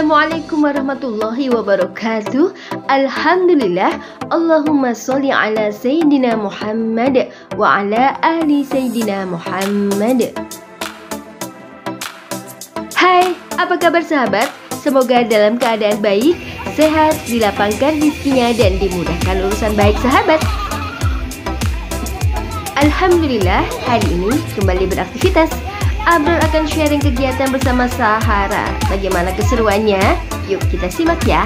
Assalamualaikum warahmatullahi wabarakatuh. Alhamdulillah Allahumma sholli ala Sayyidina Muhammad Wa ala ahli Sayyidina Muhammad. Hai, apa kabar sahabat? Semoga dalam keadaan baik, sehat, dilapangkan rizkinya dan dimudahkan urusan baik sahabat. Alhamdulillah, hari ini kembali beraktivitas Abdul akan sharing kegiatan bersama Sahara. Bagaimana keseruannya? Yuk kita simak ya.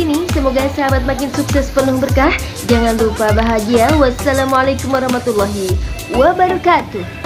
Ini. Semoga sahabat makin sukses penuh berkah. Jangan lupa bahagia. Wassalamualaikum warahmatullahi wabarakatuh.